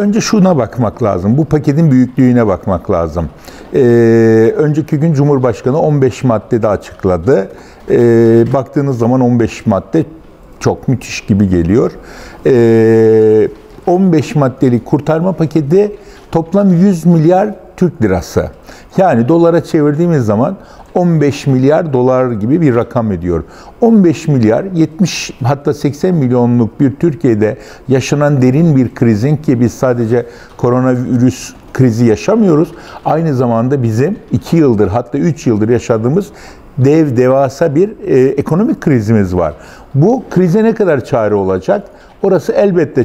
önce şuna bakmak lazım. Bu paketin büyüklüğüne bakmak lazım. Ee, önceki gün Cumhurbaşkanı 15 maddede açıkladı. Ee, baktığınız zaman 15 madde çok müthiş gibi geliyor. Ee, 15 maddelik kurtarma paketi toplam 100 milyar Türk lirası. Yani dolara çevirdiğimiz zaman 15 milyar dolar gibi bir rakam ediyor. 15 milyar 70 hatta 80 milyonluk bir Türkiye'de yaşanan derin bir krizin ki biz sadece koronavirüs krizi yaşamıyoruz. Aynı zamanda bizim 2 yıldır hatta 3 yıldır yaşadığımız dev devasa bir e, ekonomik krizimiz var. Bu krize ne kadar çare olacak? Orası elbette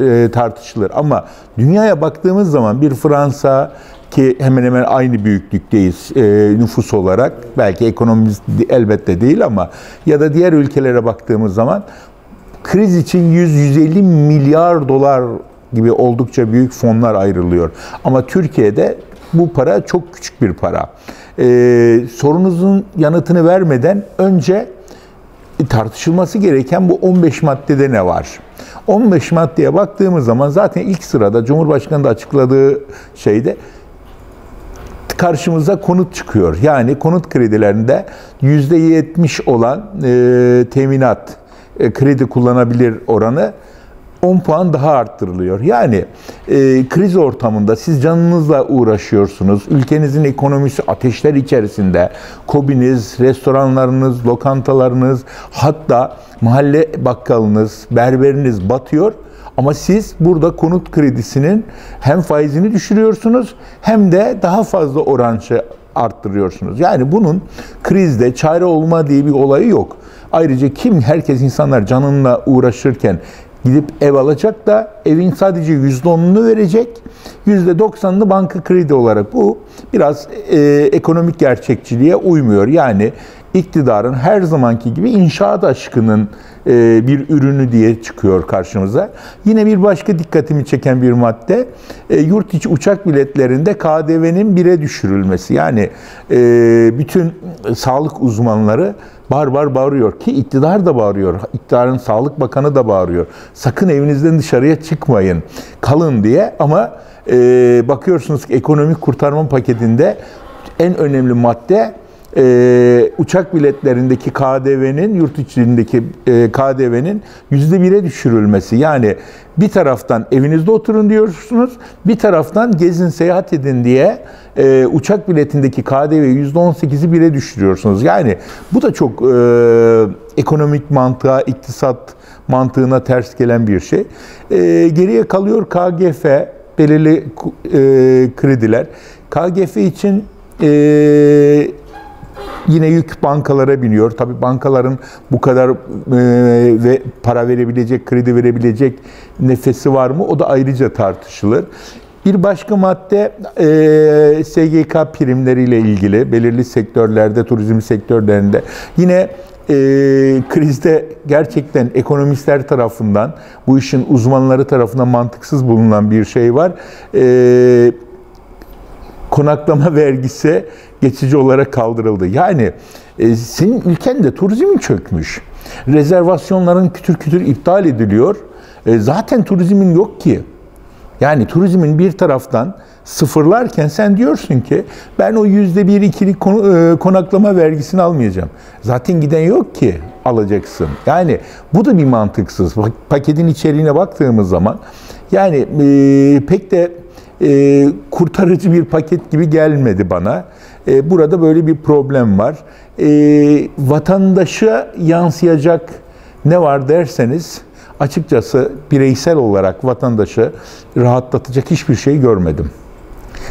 e, tartışılır ama dünyaya baktığımız zaman bir Fransa, ki hemen hemen aynı büyüklükteyiz e, nüfus olarak. Belki ekonomimiz elbette değil ama ya da diğer ülkelere baktığımız zaman kriz için 100-150 milyar dolar gibi oldukça büyük fonlar ayrılıyor. Ama Türkiye'de bu para çok küçük bir para. Ee, sorunuzun yanıtını vermeden önce tartışılması gereken bu 15 maddede ne var? 15 maddeye baktığımız zaman zaten ilk sırada Cumhurbaşkanı da açıkladığı şeyde karşımıza konut çıkıyor. Yani konut kredilerinde %70 olan e, teminat e, kredi kullanabilir oranı 10 puan daha arttırılıyor. Yani e, kriz ortamında siz canınızla uğraşıyorsunuz. Ülkenizin ekonomisi ateşler içerisinde. Kobiniz, restoranlarınız, lokantalarınız, hatta mahalle bakkalınız, berberiniz batıyor. Ama siz burada konut kredisinin hem faizini düşürüyorsunuz hem de daha fazla orançı arttırıyorsunuz. Yani bunun krizde çare olma diye bir olayı yok. Ayrıca kim herkes insanlar canınla uğraşırken gidip ev alacak da evin sadece %10'unu verecek. %90'ını banka kredi olarak bu biraz e, ekonomik gerçekçiliğe uymuyor. Yani iktidarın her zamanki gibi inşaat aşkının e, bir ürünü diye çıkıyor karşımıza. Yine bir başka dikkatimi çeken bir madde e, yurt içi uçak biletlerinde KDV'nin bire düşürülmesi. Yani e, bütün sağlık uzmanları bar bar bağırıyor ki iktidar da bağırıyor. İktidarın Sağlık Bakanı da bağırıyor. Sakın evinizden dışarıya çıkmayın, kalın diye ama bakıyorsunuz ki ekonomik kurtarma paketinde en önemli madde e, uçak biletlerindeki KDV'nin yurt içindeki e, KDV'nin yüzde bire düşürülmesi. Yani bir taraftan evinizde oturun diyorsunuz, bir taraftan gezin seyahat edin diye e, uçak biletindeki KDV yüzde on sekizi bire düşürüyorsunuz. Yani bu da çok e, ekonomik mantığa, iktisat mantığına ters gelen bir şey. E, geriye kalıyor KGF, belirli e, krediler. KGF için e, Yine yük bankalara biniyor. Tabii bankaların bu kadar e, ve para verebilecek, kredi verebilecek nefesi var mı? O da ayrıca tartışılır. Bir başka madde e, SGK primleriyle ilgili belirli sektörlerde, turizm sektörlerinde yine e, krizde gerçekten ekonomistler tarafından, bu işin uzmanları tarafından mantıksız bulunan bir şey var. E, konaklama vergisi geçici olarak kaldırıldı. Yani e, senin ülkende turizmin çökmüş. Rezervasyonların kütür kütür iptal ediliyor. E, zaten turizmin yok ki. Yani turizmin bir taraftan sıfırlarken sen diyorsun ki ben o yüzde bir ikilik e, konaklama vergisini almayacağım. Zaten giden yok ki alacaksın. Yani bu da bir mantıksız. Paketin içeriğine baktığımız zaman yani e, pek de e, kurtarıcı bir paket gibi gelmedi bana. E, burada böyle bir problem var. E, vatandaşa yansıyacak ne var derseniz açıkçası bireysel olarak vatandaşı rahatlatacak hiçbir şey görmedim.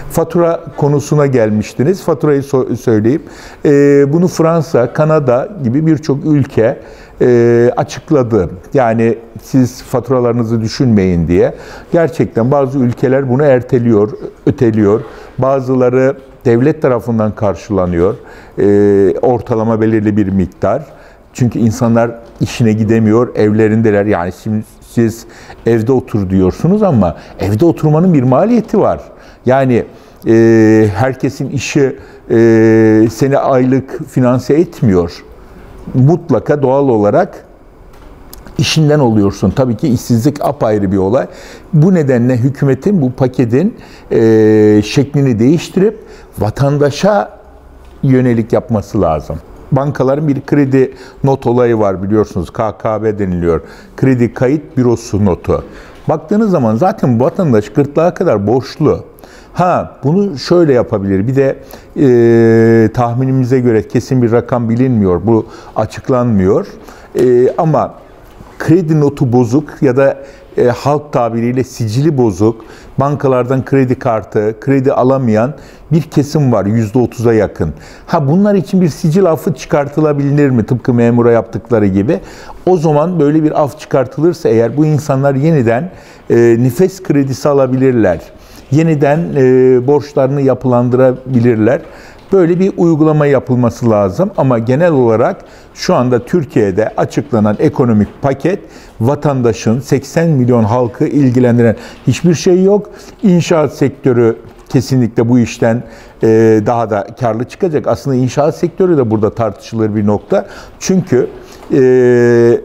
Fatura konusuna gelmiştiniz. Faturayı so- söyleyeyim. E, bunu Fransa, Kanada gibi birçok ülke e, açıkladı. Yani siz faturalarınızı düşünmeyin diye. Gerçekten bazı ülkeler bunu erteliyor, öteliyor. Bazıları devlet tarafından karşılanıyor. E, ortalama belirli bir miktar. Çünkü insanlar işine gidemiyor, evlerindeler. Yani şimdi siz evde otur diyorsunuz ama evde oturmanın bir maliyeti var. Yani e, herkesin işi e, seni aylık finanse etmiyor. Mutlaka doğal olarak işinden oluyorsun. Tabii ki işsizlik apayrı bir olay. Bu nedenle hükümetin bu paketin e, şeklini değiştirip vatandaşa yönelik yapması lazım. Bankaların bir kredi not olayı var biliyorsunuz. KKB deniliyor. Kredi Kayıt Bürosu notu. Baktığınız zaman zaten vatandaş gırtlağa kadar borçlu. Ha bunu şöyle yapabilir. Bir de e, tahminimize göre kesin bir rakam bilinmiyor. Bu açıklanmıyor. E, ama kredi notu bozuk ya da e, halk tabiriyle sicili bozuk, bankalardan kredi kartı, kredi alamayan bir kesim var %30'a yakın. Ha bunlar için bir sicil affı çıkartılabilir mi tıpkı memura yaptıkları gibi? O zaman böyle bir af çıkartılırsa eğer bu insanlar yeniden e, nefes kredisi alabilirler. Yeniden e, borçlarını yapılandırabilirler. Böyle bir uygulama yapılması lazım ama genel olarak şu anda Türkiye'de açıklanan ekonomik paket vatandaşın 80 milyon halkı ilgilendiren hiçbir şey yok. İnşaat sektörü kesinlikle bu işten e, daha da karlı çıkacak. Aslında inşaat sektörü de burada tartışılır bir nokta. Çünkü e,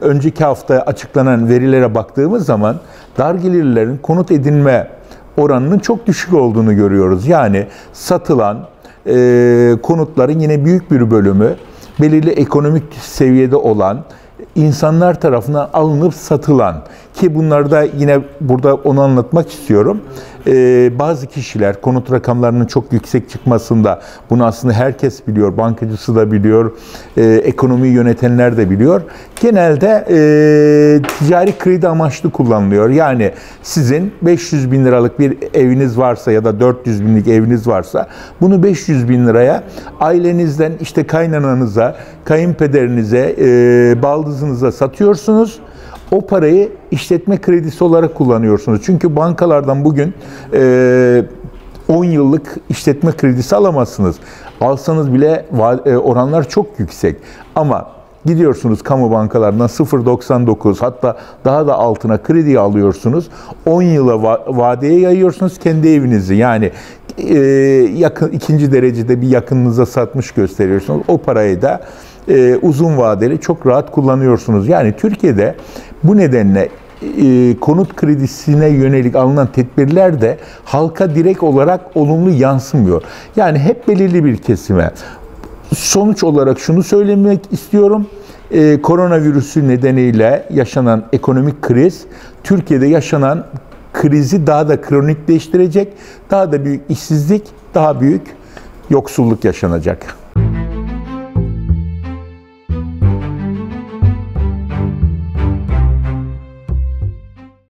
önceki hafta açıklanan verilere baktığımız zaman dar gelirlerin konut edinme oranının çok düşük olduğunu görüyoruz. Yani satılan e, konutların yine büyük bir bölümü belirli ekonomik seviyede olan insanlar tarafından alınıp satılan ki bunlarda yine burada onu anlatmak istiyorum. Ee, bazı kişiler konut rakamlarının çok yüksek çıkmasında bunu aslında herkes biliyor, bankacısı da biliyor, e, ekonomiyi yönetenler de biliyor. Genelde e, ticari kredi amaçlı kullanılıyor. Yani sizin 500 bin liralık bir eviniz varsa ya da 400 binlik eviniz varsa bunu 500 bin liraya ailenizden işte kaynananıza, kayınpederinize, e, baldızınıza satıyorsunuz o parayı işletme kredisi olarak kullanıyorsunuz. Çünkü bankalardan bugün e, 10 yıllık işletme kredisi alamazsınız. Alsanız bile e, oranlar çok yüksek. Ama gidiyorsunuz kamu bankalarından 0.99 hatta daha da altına kredi alıyorsunuz. 10 yıla vadeye yayıyorsunuz kendi evinizi. Yani e, yakın ikinci derecede bir yakınınıza satmış gösteriyorsunuz. O parayı da e, uzun vadeli çok rahat kullanıyorsunuz. Yani Türkiye'de bu nedenle e, konut kredisine yönelik alınan tedbirler de halka direkt olarak olumlu yansımıyor. Yani hep belirli bir kesime. Sonuç olarak şunu söylemek istiyorum. E, koronavirüsü nedeniyle yaşanan ekonomik kriz Türkiye'de yaşanan krizi daha da kronikleştirecek. Daha da büyük işsizlik, daha büyük yoksulluk yaşanacak.